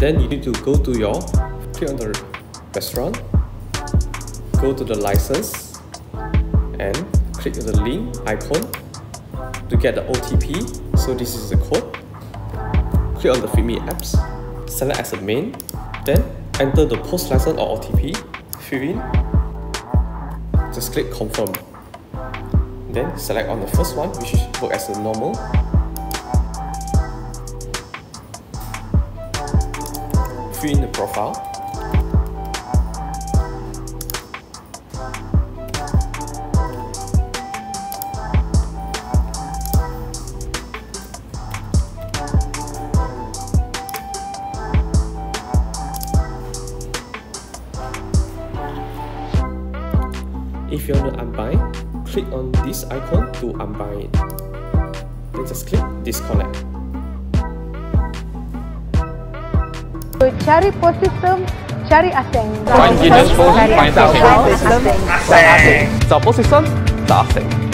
Then you need to go to your, click on the restaurant, go to the license, and click on the link icon to get the OTP. So this is the code. Click on the FeedMe apps, select as a main, then enter the POS license or OTP, fill in, just click confirm. Then select on the first one, which is work as a normal. Fill in the profile. If you want to unbind, click on this icon to unbind it. Then just click disconnect. So, cari post system, cari aseng. Find your dashboard, find out. Support system, tak aseng.